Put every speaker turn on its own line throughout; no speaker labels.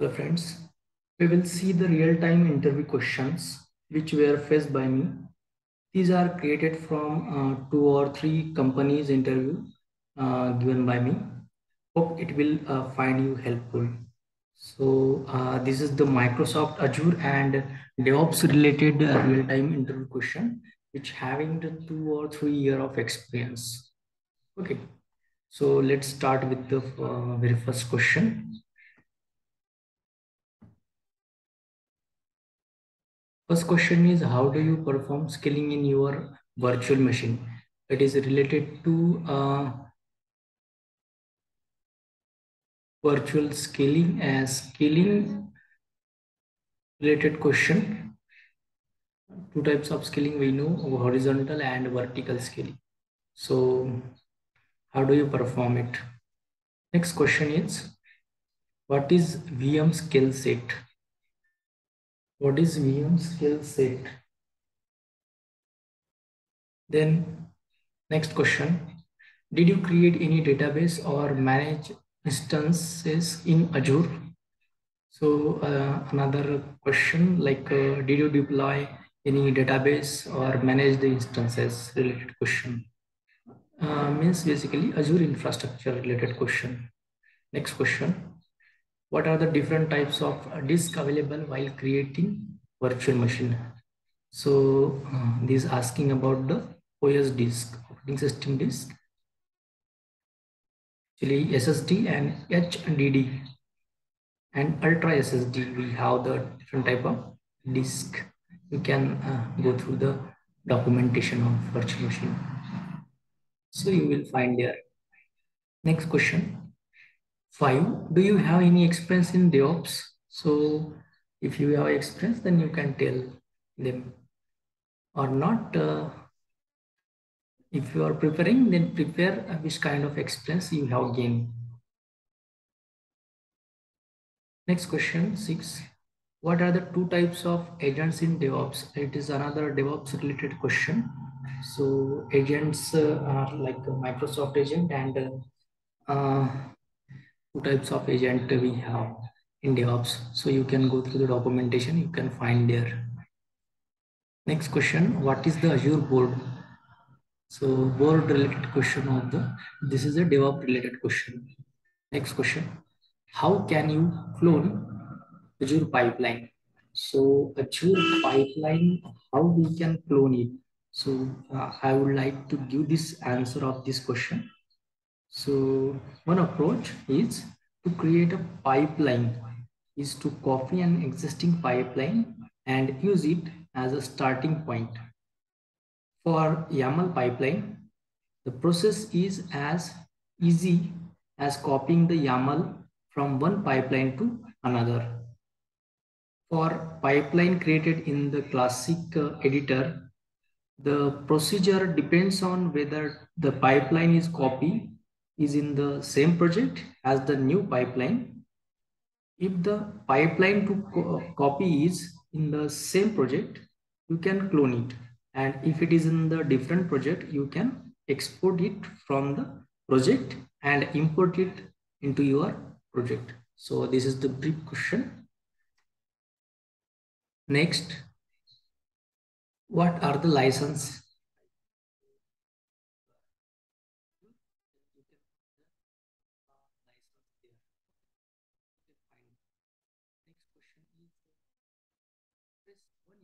Hello friends, we will see the real-time interview questions which were faced by me. These are created from uh, two or three companies interview uh, given by me. Hope it will uh, find you helpful. So uh, this is the Microsoft Azure and DevOps related uh, real-time interview question which having the two or three year of experience. Okay, so let's start with the uh, very first question. First question is how do you perform scaling in your virtual machine? It is related to uh, virtual scaling as scaling related question. Two types of scaling we know horizontal and vertical scaling. So how do you perform it? Next question is what is VM scale set? What is VM scale set? Then next question, did you create any database or manage instances in Azure? So uh, another question like, uh, did you deploy any database or manage the instances related question? Uh, means basically Azure infrastructure related question. Next question, what are the different types of disk available while creating virtual machine? So uh, this asking about the os disk operating system disk actually ssd and hdd and ultra ssd we have the different type of disk. You can uh, go through the documentation of virtual machine. So you will find there. Next question Five, do you have any experience in DevOps? So if you have experience, then you can tell them or not. Uh, if you are preparing, then prepare which kind of experience you have gained. Next question, six. What are the two types of agents in DevOps? It is another DevOps related question. So agents uh, are like Microsoft agent and uh, two types of agent we have in DevOps. So you can go through the documentation, you can find there. Next question, what is the Azure board? So board related question of the, this is a DevOps related question. Next question, how can you clone Azure pipeline? So Azure pipeline, how we can clone it? So uh, I would like to give this answer of this question. So one approach is to create a pipeline is to copy an existing pipeline and use it as a starting point. For YAML pipeline, the process is as easy as copying the YAML from one pipeline to another. For pipeline created in the classic uh, editor, the procedure depends on whether the pipeline is copy is in the same project as the new pipeline. If the pipeline to co uh, copy is in the same project, you can clone it. And if it is in the different project, you can export it from the project and import it into your project. So this is the brief question. Next, what are the license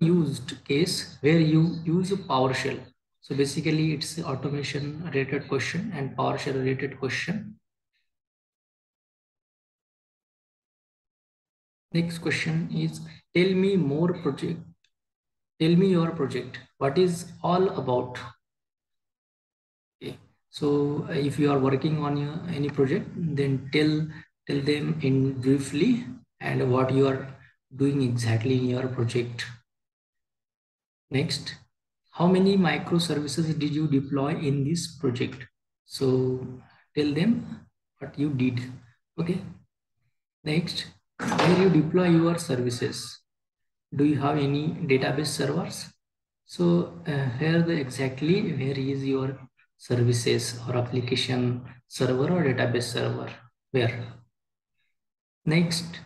used case where you use a PowerShell. So basically it's automation related question and PowerShell related question. Next question is tell me more project. Tell me your project. What is all about? Okay. So uh, if you are working on your, any project, then tell tell them in briefly and what you are doing exactly in your project. Next, how many microservices did you deploy in this project? So tell them what you did. Okay. Next, where you deploy your services. Do you have any database servers? So uh, here the exactly where is your services or application server or database server? Where? Next,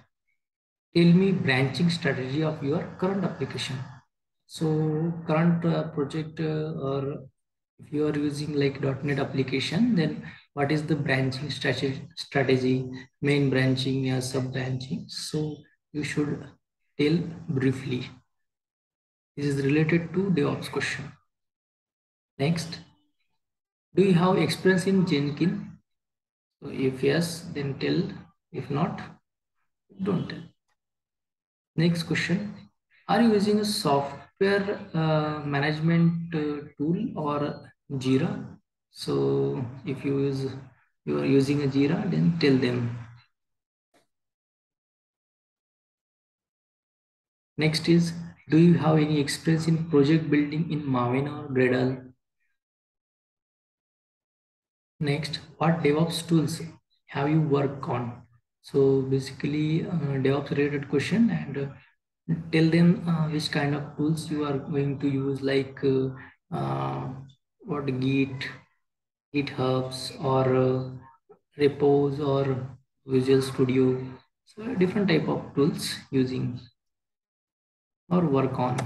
tell me branching strategy of your current application. So current uh, project uh, or if you are using like .NET application then what is the branching strategy strategy main branching uh, sub branching so you should tell briefly. This is related to DevOps question. Next do you have experience in Jenkins? So if yes then tell. If not don't tell Next question. Are you using a software uh, management uh, tool or Jira? So if you use you are using a Jira, then tell them. Next is, do you have any experience in project building in Maven or Gradle? Next, what DevOps tools have you worked on? So basically uh, DevOps related question and uh, tell them uh, which kind of tools you are going to use like uh, uh, what Git, GitHubs or uh, repos or Visual Studio. So different type of tools using or work on.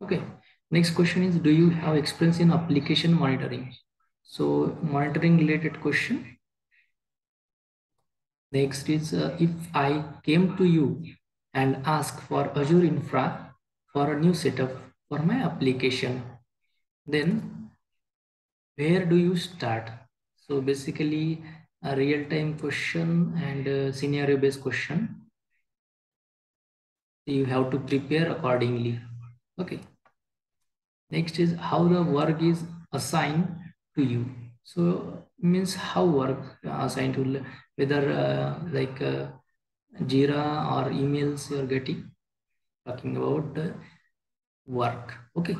Okay. Next question is, do you have experience in application monitoring? So monitoring related question Next is uh, if I came to you and ask for Azure Infra for a new setup for my application, then where do you start? So basically a real-time question and scenario-based question. You have to prepare accordingly. Okay. Next is how the work is assigned to you. So means how work assigned to whether uh, like uh, Jira or emails you're getting, talking about uh, work. Okay.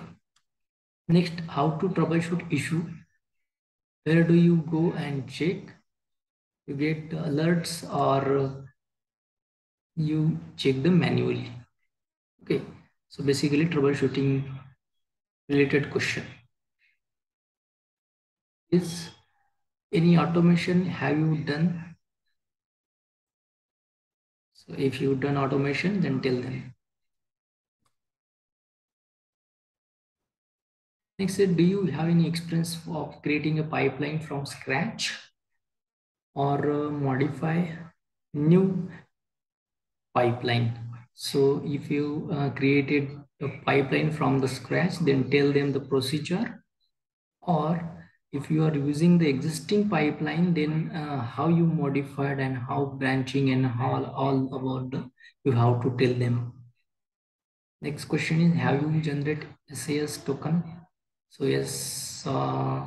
Next, how to troubleshoot issue. Where do you go and check? You get alerts or you check them manually. Okay. So basically troubleshooting related question. Is any automation have you done so if you've done automation, then tell them. Next, do you have any experience of creating a pipeline from scratch or uh, modify new pipeline? So if you uh, created a pipeline from the scratch, then tell them the procedure or if you are using the existing pipeline, then uh, how you modified and how branching and how all about the, you have to tell them. Next question is, have you generate SAS token? So yes, uh,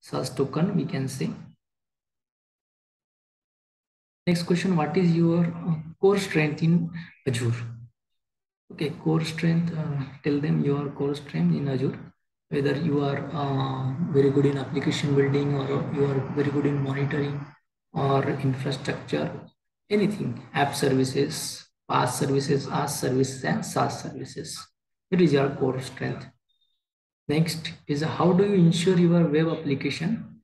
SAS token we can say. Next question, what is your uh, core strength in Azure? Okay, core strength, uh, tell them your core strength in Azure whether you are uh, very good in application building or you are very good in monitoring or infrastructure, anything, app services, PaaS services, IaaS services, and SaaS services. It is your core strength. Next is how do you ensure your web application?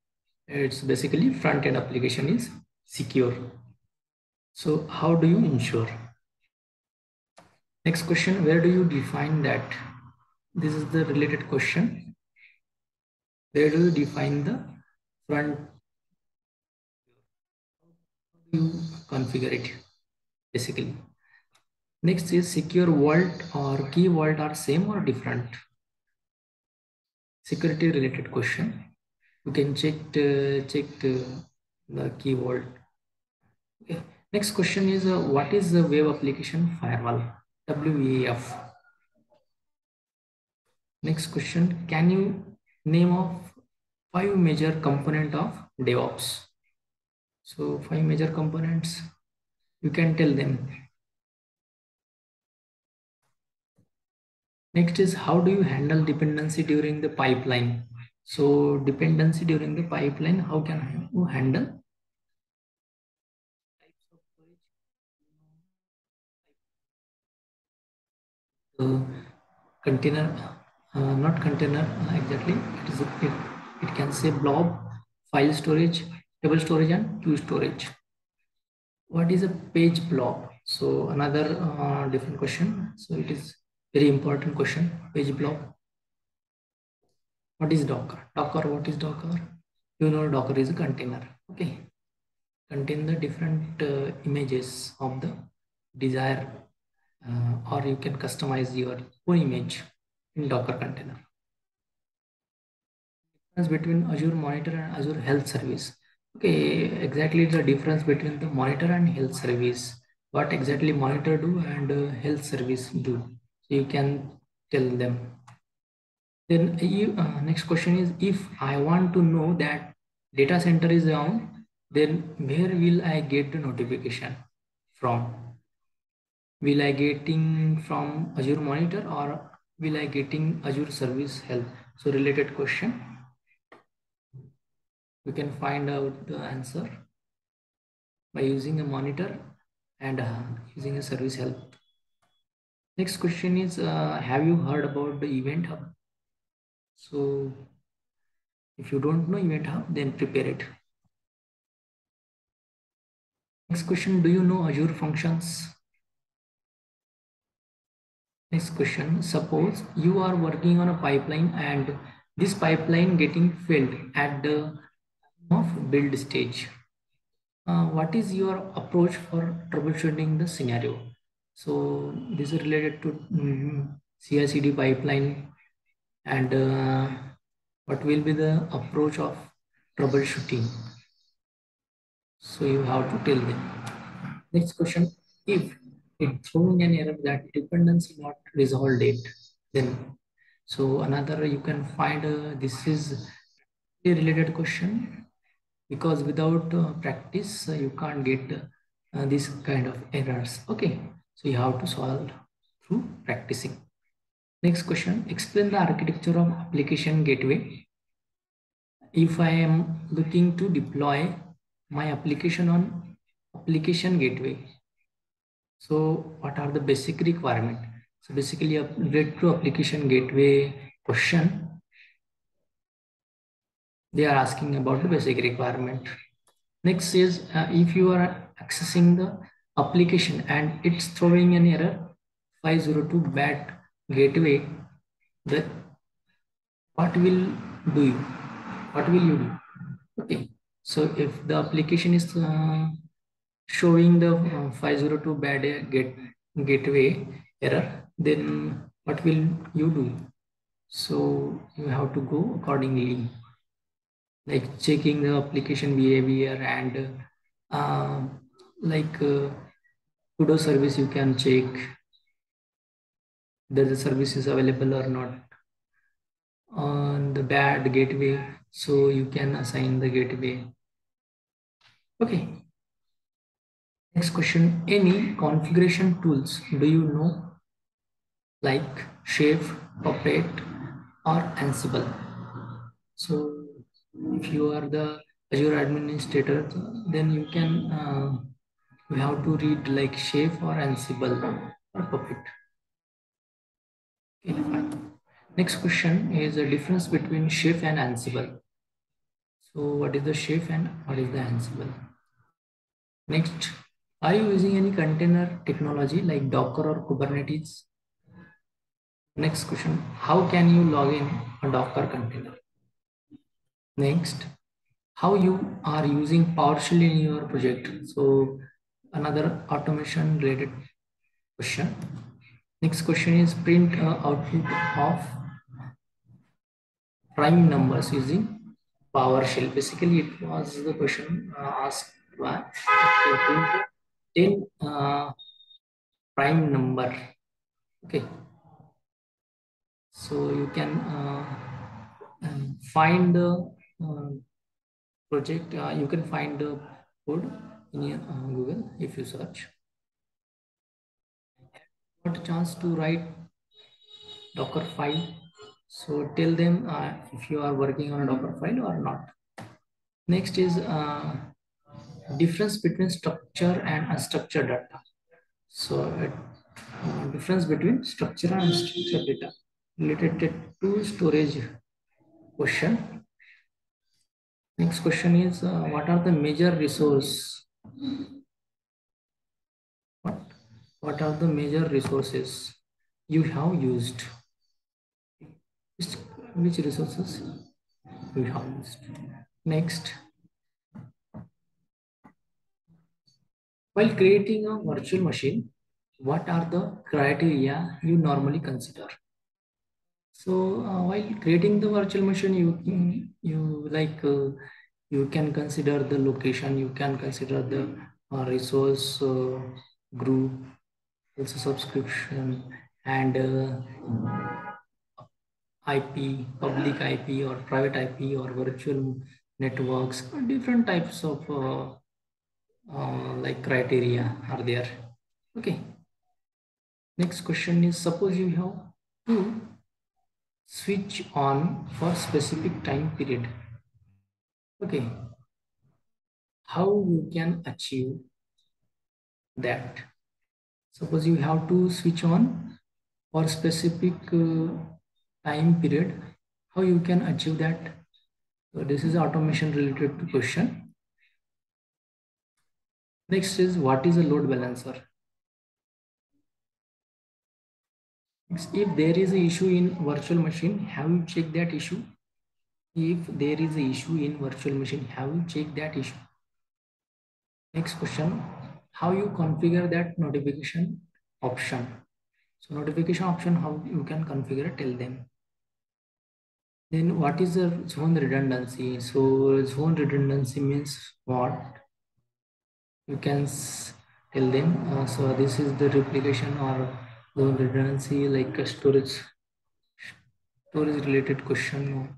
It's basically front-end application is secure. So how do you ensure? Next question, where do you define that this is the related question. Where do you define the front? How do you configure it basically? Next is secure vault or key vault are same or different? Security related question. You can check uh, check uh, the key vault. Okay. Next question is uh, what is the web application firewall? WAF. Next question, can you name of five major component of DevOps? So five major components, you can tell them. Next is how do you handle dependency during the pipeline? So dependency during the pipeline, how can you handle? Container uh, not container exactly it is it, it can say blob file storage table storage and queue storage what is a page blob So another uh, different question. So it is very important question, page blob. What is Docker? Docker, what is Docker? You know Docker is a container, okay? Contain the different uh, images of the desired uh, or you can customize your own image in Docker container. Difference between Azure Monitor and Azure Health Service. Okay, exactly the difference between the Monitor and Health Service. What exactly Monitor do and uh, Health Service do. So you can tell them. Then you, uh, next question is if I want to know that data center is down, then where will I get the notification from? will I getting from Azure Monitor or will I getting Azure Service Health? So related question. We can find out the answer by using a monitor and uh, using a service health. Next question is, uh, have you heard about the Event Hub? So if you don't know Event Hub, then prepare it. Next question, do you know Azure Functions? Next question, suppose you are working on a pipeline and this pipeline getting filled at the of build stage. Uh, what is your approach for troubleshooting the scenario? So this is related to um, CI/CD pipeline and uh, what will be the approach of troubleshooting? So you have to tell them. Next question, if throwing an error that dependency not resolved it then. So another you can find uh, this is a related question because without uh, practice uh, you can't get uh, this kind of errors. Okay so you have to solve through practicing. Next question explain the architecture of application gateway. If i am looking to deploy my application on application gateway so what are the basic requirement? So basically a related to application gateway question. They are asking about the basic requirement. Next is uh, if you are accessing the application and it's throwing an error 502 bad gateway, that what will do you? What will you do? Okay. So if the application is uh, showing the uh, 502 bad get, gateway error, then what will you do? So you have to go accordingly, like checking the application behavior and uh, like uh, Kudu service you can check whether the service is available or not. On the bad gateway so you can assign the gateway. Okay Next question, any configuration tools do you know like Chef, Puppet or Ansible? So if you are the Azure administrator, then you can, uh, you have to read like Chef or Ansible or Puppet. Okay, fine. Next question is the difference between Chef and Ansible. So what is the Chef and what is the Ansible? Next, are you using any container technology like Docker or Kubernetes? Next question, how can you log in a Docker container? Next, how you are using PowerShell in your project. So another automation related question. Next question is print uh, output of prime numbers using PowerShell. Basically, it was the question uh, asked by 10 uh, prime number. Okay. So you can uh, um, find the uh, project uh, you can find the code in uh, google if you search. Got a chance to write docker file. So tell them uh, if you are working on a docker file or not. Next is difference between structure and unstructured data. So uh, difference between structure and unstructured data related to storage question. Next question is uh, what are the major resource? What what are the major resources you have used? Which, which resources you have used? Next. While creating a virtual machine, what are the criteria you normally consider? So uh, while creating the virtual machine, you you like uh, you can consider the location, you can consider the uh, resource uh, group, also subscription, and uh, IP, public IP or private IP or virtual networks, different types of uh, like criteria are there. Okay. Next question is suppose you have to switch on for specific time period. Okay. How you can achieve that? Suppose you have to switch on for specific uh, time period how you can achieve that so this is automation related to question next is what is a load balancer? If there is a issue in virtual machine have you checked that issue? If there is a issue in virtual machine have you checked that issue? Next question how you configure that notification option? So notification option how you can configure tell them. Then what is the zone redundancy? So zone redundancy means what? You can tell them. Uh, so this is the replication or zone redundancy like a storage storage related question.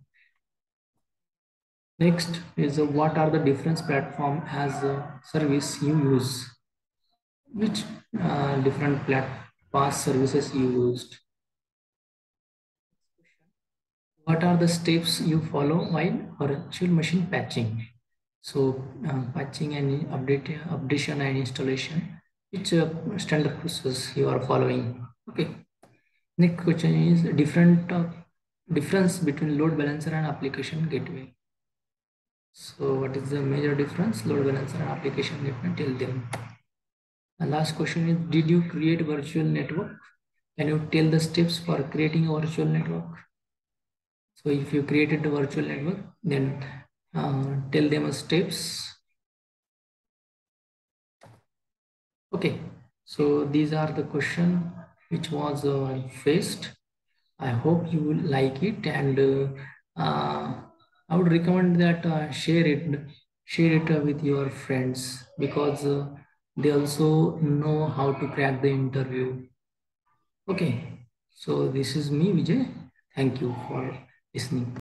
Next is uh, what are the different platform as a service you use? Which uh, different plat PaaS services you used? what are the steps you follow while virtual machine patching? So uh, patching and update, updation and installation, it's a standard process you are following. Okay. Next question is different uh, difference between load balancer and application gateway. So what is the major difference? Load balancer and application gateway, tell them. The last question is, did you create virtual network? Can you tell the steps for creating a virtual network? So if you created a virtual network, then uh, tell them steps. Okay, so these are the question which was uh, faced. I hope you will like it and uh, uh I would recommend that uh, share it, share it with your friends because they also know how to crack the interview. Okay, so this is me, Vijay. Thank you for listening